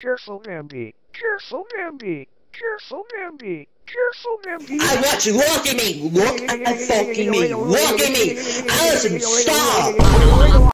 Careful, Bambi. Careful, Bambi. Careful, Bambi. Careful, Bambi. I want you. Look at me. Look at fucking me. Look at me. Allison, stop.